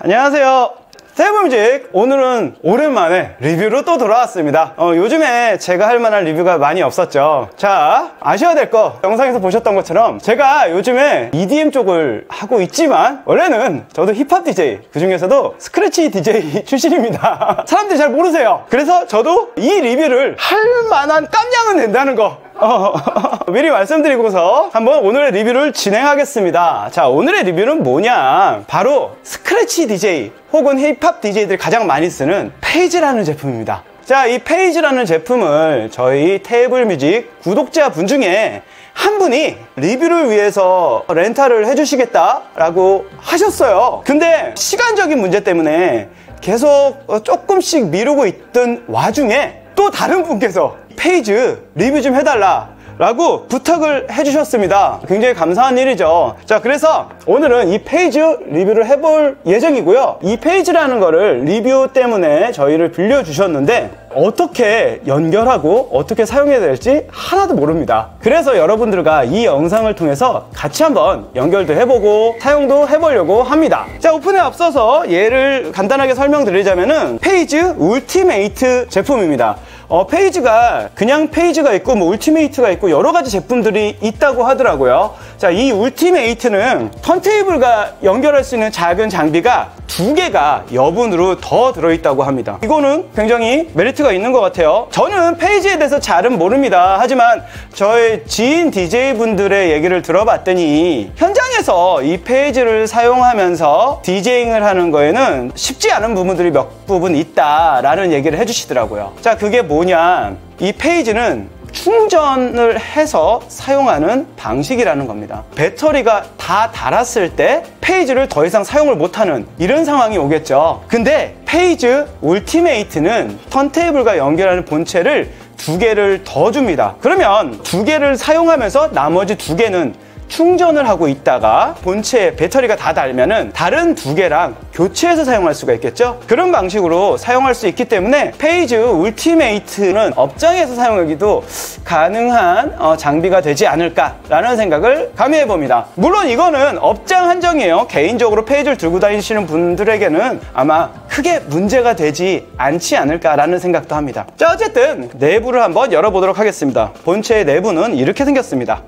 안녕하세요. 테이블뮤직 오늘은 오랜만에 리뷰로 또 돌아왔습니다. 어, 요즘에 제가 할 만한 리뷰가 많이 없었죠. 자 아셔야 될 거. 영상에서 보셨던 것처럼 제가 요즘에 EDM 쪽을 하고 있지만 원래는 저도 힙합 DJ 그 중에서도 스크래치 DJ 출신입니다. 사람들이 잘 모르세요. 그래서 저도 이 리뷰를 할 만한 깜냥은 된다는 거 어, 미리 말씀드리고서 한번 오늘의 리뷰를 진행하겠습니다. 자, 오늘의 리뷰는 뭐냐? 바로 스크래치 DJ 혹은 힙합 DJ들이 가장 많이 쓰는 Phase라는 제품입니다. 자, 이 Phase라는 제품을 저희 테이블 뮤직 구독자 분 중에 한 분이 리뷰를 위해서 렌탈을 해주시겠다라고 하셨어요. 근데 시간적인 문제 때문에 계속 조금씩 미루고 있던 와중에 또 다른 분께서 Phase 리뷰 좀 해달라 라고 부탁을 해주셨습니다. 굉장히 감사한 일이죠. 자, 그래서 오늘은 이 Phase 리뷰를 해볼 예정이고요. 이 Phase라는 거를 리뷰 때문에 저희를 빌려주셨는데 어떻게 연결하고 어떻게 사용해야 될지 하나도 모릅니다. 그래서 여러분들과 이 영상을 통해서 같이 한번 연결도 해보고 사용도 해보려고 합니다. 자, 오픈에 앞서서 얘를 간단하게 설명드리자면은 Phase Ultimate 제품입니다. 어, Phase가 그냥 Phase가 있고 뭐 Ultimate가 있고 여러 가지 제품들이 있다고 하더라고요. 자, 이 Ultimate는 턴테이블과 연결할 수 있는 작은 장비가 두 개가 여분으로 더 들어있다고 합니다. 이거는 굉장히 메리트가 있는 것 같아요. 저는 Phase에 대해서 잘은 모릅니다. 하지만 저의 지인 DJ분들의 얘기를 들어봤더니 현장에서 이 Phase를 사용하면서 디제잉을 하는 거에는 쉽지 않은 부분들이 몇 부분 있다라는 얘기를 해주시더라고요. 자, 그게 뭐냐. 이 Phase는 충전을 해서 사용하는 방식이라는 겁니다. 배터리가 다 닳았을 때 Phase를 더 이상 사용을 못하는 이런 상황이 오겠죠. 근데 Phase Ultimate는 턴테이블과 연결하는 본체를 두 개를 더 줍니다. 그러면 두 개를 사용하면서 나머지 두 개는 충전을 하고 있다가 본체 배터리가 다 닳으면은 다른 두 개랑 교체해서 사용할 수가 있겠죠? 그런 방식으로 사용할 수 있기 때문에 Phase Ultimate는 업장에서 사용하기도 가능한 어, 장비가 되지 않을까라는 생각을 가미해 봅니다. 물론 이거는 업장 한정이에요. 개인적으로 Phase를 들고 다니시는 분들에게는 아마 크게 문제가 되지 않지 않을까라는 생각도 합니다. 자, 어쨌든 내부를 한번 열어보도록 하겠습니다. 본체의 내부는 이렇게 생겼습니다.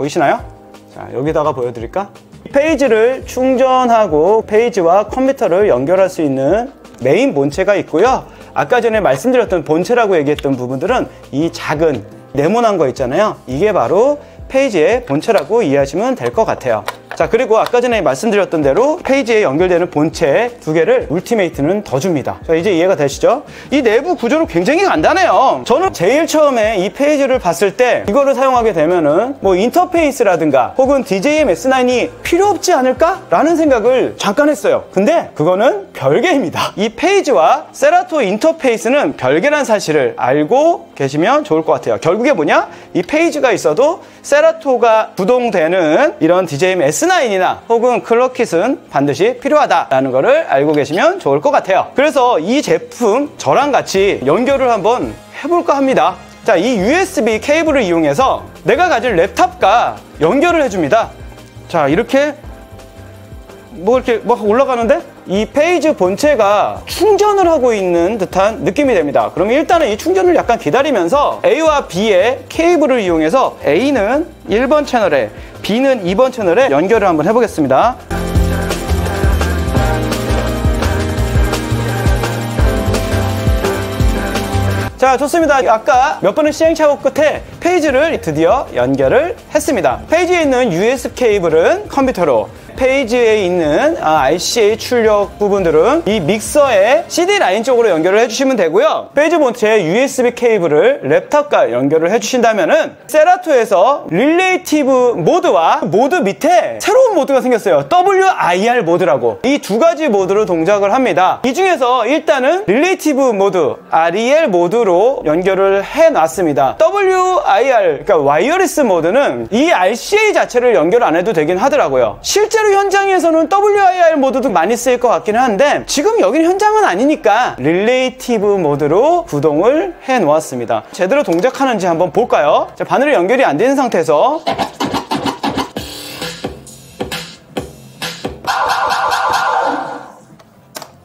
보이시나요? 자, 여기다가 보여드릴까? Phase를 충전하고 Phase와 컴퓨터를 연결할 수 있는 메인 본체가 있고요. 아까 전에 말씀드렸던 본체라고 얘기했던 부분들은 이 작은 네모난 거 있잖아요. 이게 바로 Phase의 본체라고 이해하시면 될 것 같아요. 자 그리고 아까 전에 말씀드렸던 대로 Phase에 연결되는 본체 두 개를 Ultimate는 더 줍니다 자 이제 이해가 되시죠? 이 내부 구조는 굉장히 간단해요 저는 제일 처음에 이 Phase를 봤을 때 이거를 사용하게 되면은 뭐 인터페이스라든가 혹은 DJM S9이 필요 없지 않을까? 라는 생각을 잠깐 했어요 근데 그거는 별개입니다 이 Phase와 Serato 인터페이스는 별개란 사실을 알고 계시면 좋을 것 같아요 결국에 뭐냐? 이 Phase가 있어도 Serato가 구동되는 이런 DJM S9 S9이나 혹은 club kit은 반드시 필요하다라는 것을 알고 계시면 좋을 것 같아요. 그래서 이 제품 저랑 같이 연결을 한번 해볼까 합니다. 자, 이 USB 케이블을 이용해서 내가 가진 laptop과 연결을 해줍니다. 자, 이렇게 뭐 이렇게 막 올라가는데 이 Phase 본체가 충전을 하고 있는 듯한 느낌이 됩니다. 그럼 일단은 이 충전을 약간 기다리면서 A와 B의 케이블을 이용해서 A는 1번 채널에 B는 2번 채널에 연결을 한번 해보겠습니다. 자 좋습니다 아까 몇 번의 시행착오 끝에 Phase를 드디어 연결을 했습니다 Phase에 있는 USB 케이블은 컴퓨터로 Phase에 있는 RCA 아, 출력 부분들은 이 믹서의 CD 라인 쪽으로 연결을 해주시면 되고요. Phase 본체에 USB 케이블을 laptop과 연결을 해주신다면 은 Serato에서 relative 모드와 모드 밑에 새로운 모드가 생겼어요. WIR 모드라고 이 두 가지 모드로 동작을 합니다. 이 중에서 일단은 relative 모드 REL 모드로 연결을 해놨습니다. WIR 그러니까 wireless 모드는 이 RCA 자체를 연결 안 해도 되긴 하더라고요. 실제로 현장에서는 WIR 모드도 많이 쓰일 것 같기는 한데 지금 여기는 현장은 아니니까 relative 모드로 구동을 해 놓았습니다. 제대로 동작하는지 한번 볼까요? 자, 바늘이 연결이 안 되는 상태에서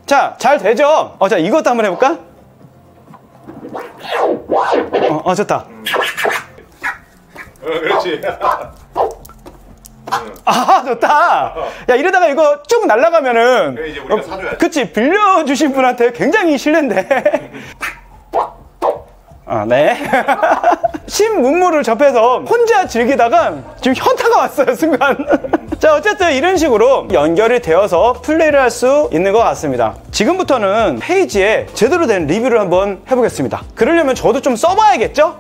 자, 잘 되죠? 어, 자, 이것도 한번 해볼까? 어, 어 좋다. 어, 그렇지. 아, 좋다. 야, 이러다가 이거 쭉 날아가면은. 그래, 이제 우리가 사줘야지. 그치, 빌려주신 분한테 굉장히 실례인데. 아, 네. 신문물을 접해서 혼자 즐기다가 지금 현타가 왔어요, 순간. 자, 어쨌든 이런 식으로 연결이 되어서 플레이를 할 수 있는 것 같습니다. 지금부터는 페이지에 제대로 된 리뷰를 한번 해보겠습니다. 그러려면 저도 좀 써봐야겠죠?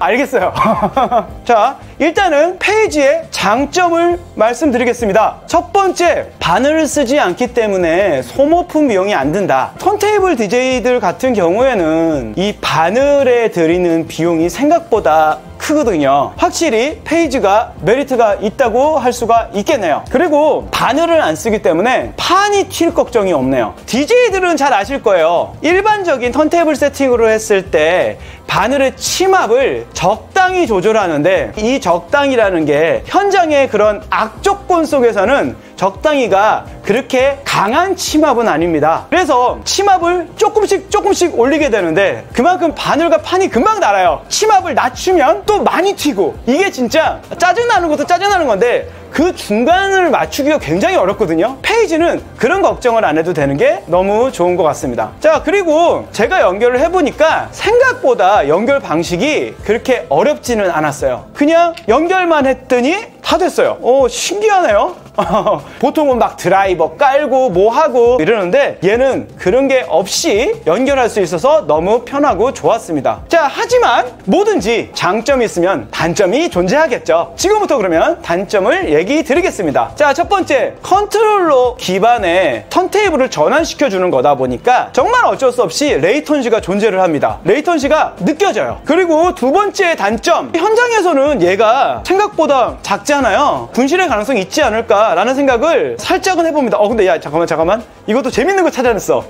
알겠어요. 자, 일단은 페이지의 장점을 말씀드리겠습니다. 첫 번째, 바늘을 쓰지 않기 때문에 소모품 비용이 안 든다. 턴테이블 DJ들 같은 경우에는 이 바늘에 들이는 비용이 생각보다 크거든요. 확실히 페이지가 메리트가 있다고 할 수가 있겠네요. 그리고 바늘을 안 쓰기 때문에 판이 튈 걱정이 없네요. DJ들은 잘 아실 거예요. 일반적인 턴테이블 세팅으로 했을 때 바늘의 침합을 적당히 조절하는데 이 적당이라는 게 현장의 그런 악조건 속에서는 적당히가 그렇게 강한 침합은 아닙니다. 그래서 침합을 조금씩 조금씩 올리게 되는데 그만큼 바늘과 판이 금방 날아요. 침합을 낮추면 또 많이 튀고 이게 진짜 짜증나는 것도 짜증나는 건데 그 중간을 맞추기가 굉장히 어렵거든요. 페이지는 그런 걱정을 안 해도 되는 게 너무 좋은 것 같습니다. 자, 그리고 제가 연결을 해보니까 생각보다 연결 방식이 그렇게 어렵지는 않았어요. 그냥 연결만 했더니 다 됐어요. 오, 신기하네요. 보통은 막 드라이버 깔고 뭐 하고 이러는데 얘는 그런 게 없이 연결할 수 있어서 너무 편하고 좋았습니다. 자, 하지만 뭐든지 장점이 있으면 단점이 존재하겠죠. 지금부터 그러면 단점을 얘기 드리겠습니다. 자, 첫 번째, 컨트롤러 기반의 턴테이블을 전환시켜 주는 거다 보니까 정말 어쩔 수 없이 latency가 존재를 합니다. latency가 느껴져요. 그리고 두 번째 단점, 현장에서는 얘가 생각보다 작잖아요. 분실의 가능성이 있지 않을까 라는 생각을 살짝은 해봅니다. 어, 근데 야, 잠깐만, 잠깐만. 이것도 재밌는 거 찾아냈어.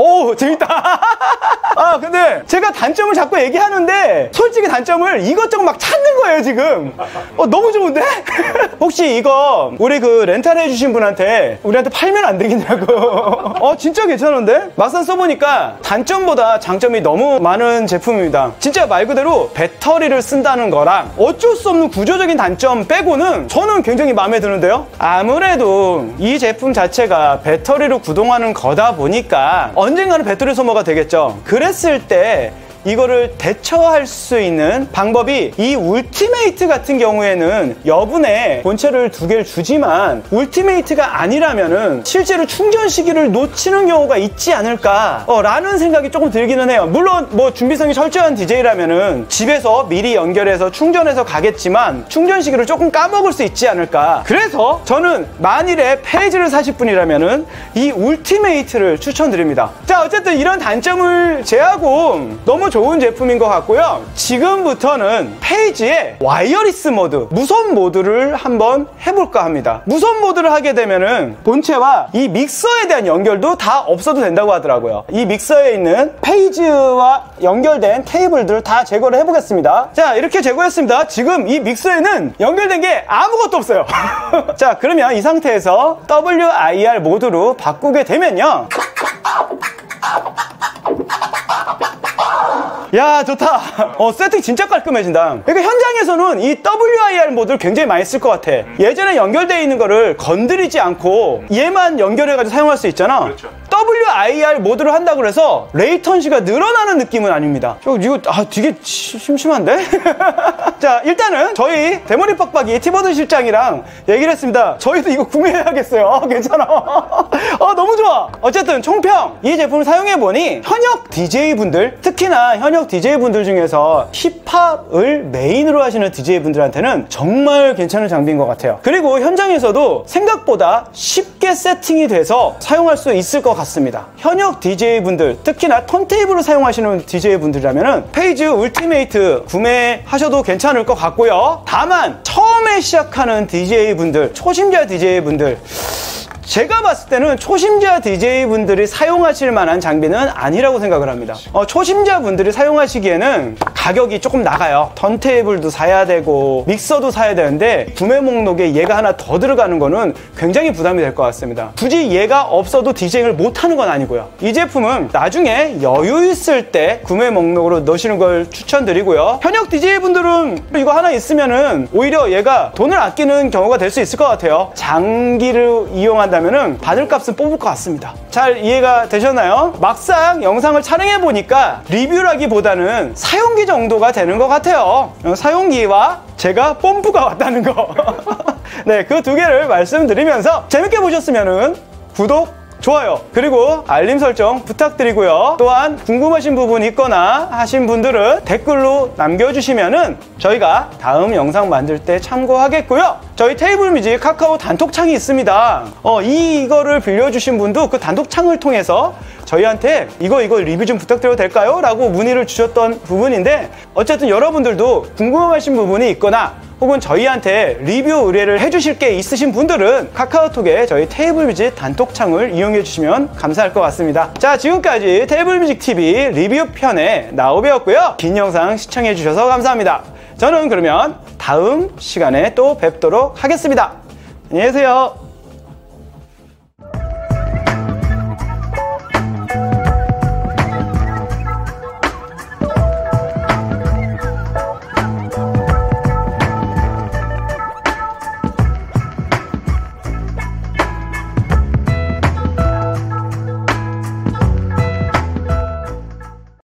오, 재밌다. 아, 근데 제가 단점을 자꾸 얘기하는데 솔직히 단점을 이것저것 막 찾는 거예요, 지금. 어, 너무 좋은데? 혹시 이거 우리 그 렌탈 해 주신 분한테 우리한테 팔면 안 되겠냐고. 어, 진짜 괜찮은데? 막상 써보니까 단점보다 장점이 너무 많은 제품입니다. 진짜 말 그대로 배터리를 쓴다는 거랑 어쩔 수 없는 구조적인 단점 빼고는 저는 굉장히 마음에 드는데요. 아무래도 이 제품 자체가 배터리로 구동하는 거다 보니까 언젠가는 배터리 소모가 되겠죠. 그랬을 때 이거를 대처할 수 있는 방법이 이 Ultimate 같은 경우에는 여분의 본체를 두 개를 주지만 Ultimate가 아니라면은 실제로 충전 시기를 놓치는 경우가 있지 않을까 어, 라는 생각이 조금 들기는 해요. 물론 뭐 준비성이 철저한 DJ라면은 집에서 미리 연결해서 충전해서 가겠지만 충전 시기를 조금 까먹을 수 있지 않을까. 그래서 저는 만일에 Phase를 사실 분이라면은 이 Ultimate를 추천드립니다. 자, 어쨌든 이런 단점을 제하고 너무 좋은 제품인 것 같고요. 지금부터는 Phase에 wireless 모드, 무선 모드를 한번 해볼까 합니다. 무선 모드를 하게 되면은 본체와 이 믹서에 대한 연결도 다 없어도 된다고 하더라고요. 이 믹서에 있는 Phase와 연결된 케이블들을 다 제거를 해보겠습니다. 자, 이렇게 제거했습니다. 지금 이 믹서에는 연결된 게 아무것도 없어요. 자, 그러면 이 상태에서 WIR 모드로 바꾸게 되면요. 야 좋다. 어 세팅 진짜 깔끔해진다. 그러니까 현장에서는 이 WIR 모드를 굉장히 많이 쓸 것 같아. 예전에 연결되어 있는 거를 건드리지 않고 얘만 연결해가지고 사용할 수 있잖아. 그렇죠. WIR 모드를 한다고 해서 latency가 늘어나는 느낌은 아닙니다. 저 이거 아 되게 시- 심심한데? 자 일단은 저희 대머리 빡빡이 티버드 실장이랑 얘기를 했습니다. 저희도 이거 구매해야겠어요. 어, 괜찮아. 어, 너무 좋아. 어쨌든 총평. 이 제품을 사용해보니 현역 DJ분들 특히나 현역 DJ분들 중에서 힙합을 메인으로 하시는 DJ분들한테는 정말 괜찮은 장비인 것 같아요. 그리고 현장에서도 생각보다 쉽게 세팅이 돼서 사용할 수 있을 것 같습니다. 현역 DJ분들, 특히나 턴테이블을 사용하시는 DJ분들이라면 Phase Ultimate 구매하셔도 괜찮을 것 같고요. 다만 처음에 시작하는 DJ분들, 초심자 DJ분들 제가 봤을 때는 초심자 DJ분들이 사용하실 만한 장비는 아니라고 생각을 합니다. 어, 초심자분들이 사용하시기에는 가격이 조금 나가요. 턴테이블도 사야 되고 믹서도 사야 되는데 구매 목록에 얘가 하나 더 들어가는 거는 굉장히 부담이 될 것 같습니다. 굳이 얘가 없어도 디제잉을 못하는 건 아니고요. 이 제품은 나중에 여유 있을 때 구매 목록으로 넣으시는 걸 추천드리고요. 현역 DJ분들은 이거 하나 있으면 은 오히려 얘가 돈을 아끼는 경우가 될 수 있을 것 같아요. 장기를 이용한다 한다면 받을 값은 뽑을 것 같습니다. 잘 이해가 되셨나요? 막상 영상을 촬영해 보니까 리뷰라기보다는 사용기 정도가 되는 것 같아요. 어, 사용기와 제가 뽐뿌가 왔다는 거. 네, 그 두 개를 말씀드리면서 재밌게 보셨으면 구독, 좋아요. 그리고 알림 설정 부탁드리고요. 또한 궁금하신 부분 있거나 하신 분들은 댓글로 남겨주시면 은 저희가 다음 영상 만들 때 참고하겠고요. 저희 테이블 뮤직 카카오 단톡창이 있습니다. 어, 이거를 빌려주신 분도 그 단톡창을 통해서 저희한테 이거 이거 리뷰 좀 부탁드려도 될까요? 라고 문의를 주셨던 부분인데 어쨌든 여러분들도 궁금하신 부분이 있거나 혹은 저희한테 리뷰 의뢰를 해주실 게 있으신 분들은 카카오톡에 저희 테이블 뮤직 단톡창을 이용해 주시면 감사할 것 같습니다. 자, 지금까지 테이블 뮤직 TV 리뷰 편의 나오배였고요. 긴 영상 시청해 주셔서 감사합니다. 저는 그러면 다음 시간에 또 뵙도록 하겠습니다. 안녕히 계세요.